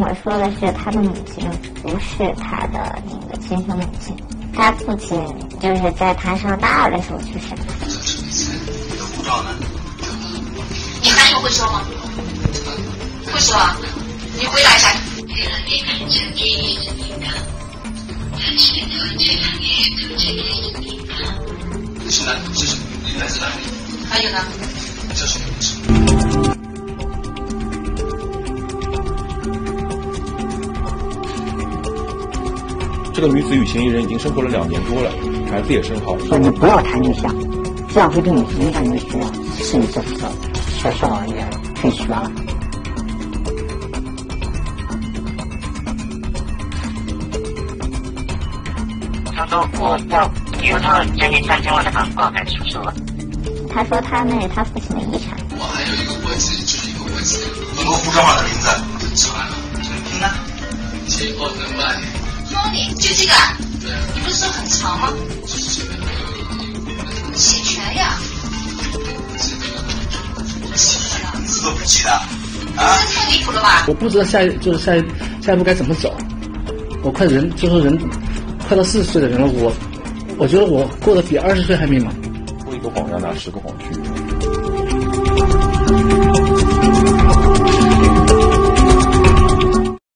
我说的是他的母亲不是他的那个亲生母亲，他父亲就是在他上大二的时候去世的。你的护照呢？你汉语会说吗？会说啊？你回答一下。是哪？这是你来自哪里？还有呢？这是这个女子与嫌疑人已经生活了两年多了，孩子也生好。说你不要谈对象，这样会对你影响你的学业，甚至是学校也退学了。他说我要，因为他将近三千万的房挂牌出售了。他说他那是他父亲的遗产。我还有一个国籍，就是一个国籍。你个护照上的名字？长安。你呢？七号登办。兄弟，就这个？对。你不是说很长吗？写全呀。名字都不记得。啊！这太离谱了吧！我不知道下一就是下一下一步该怎么走。我快人就是人，快到四十岁的人了，我我觉得我过得比二十岁还迷茫。说一个谎要拿十个谎去圆。